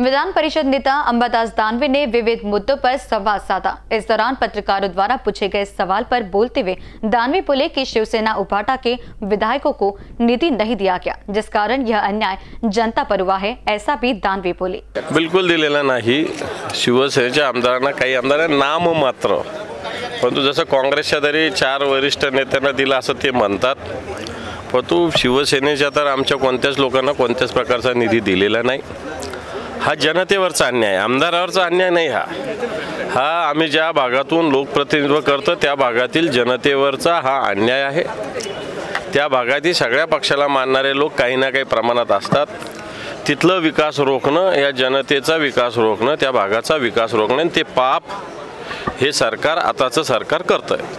विधान परिषद नेता अंबादास दानवे ने विविध मुद्दों पर संवाद साधा। इस दौरान पत्रकारों द्वारा पूछे गए सवाल पर बोलते हुए दानवे बोले कि शिवसेना उपाटा के विधायकों को निधि नहीं दिया गया, जिस कारण यह अन्याय जनता पर हुआ है, ऐसा भी दानवे बोले। बिलकुल दिलेला नाही। आमदार नाम मात्र। परंतु जसं काँग्रेसच्या तरी चार वरिष्ठ नेत्यांना दिलं असं परंतु शिवसेनेच्या तर आमच्या कोणत्याच लोकांना कोणत्याच प्रकारचा निधी दिलेला नाही. हा जनतेवरचा अन्याय आहे. आमदारावरचा अन्याय नाही हा. हा आम्ही ज्या भागातून लोकप्रतिनिधित्व करतो त्या भागातील जनतेवरचा हा अन्याय आहे. त्या भागातील सगळ्या पक्षाला मानणारे लोक काही ना काही प्रमाणात असतात. तिथलं विकास रोखणं या जनतेचा विकास रोखणं त्या भागाचा विकास रोखणं आणि ते पाप हे सरकार आताचं सरकार करतं आहे